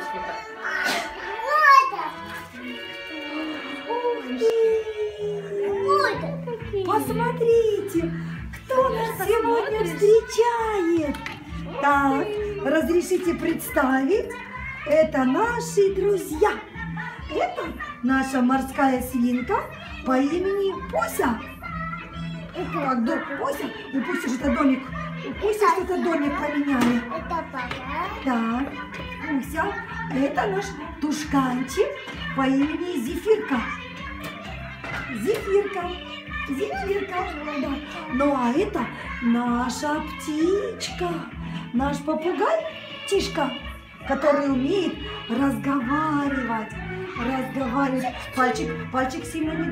рядышки так. Посмотрите, кто нас сегодня встречает. Так, разрешите представить, это наши друзья. Это наша морская свинка по имени Пуся. Как до Пуся? У Пуси же это домик. У Пуси что-то домик поменяли. Это папа. Так, Пуся, это наш тушканчик по имени Зефирка. Зефирка. Зефирка. Да. Ну а это наша птичка. Наш попугай Тишка, который умеет разговаривать. Разговаривать. Пальчик, пальчик сильно не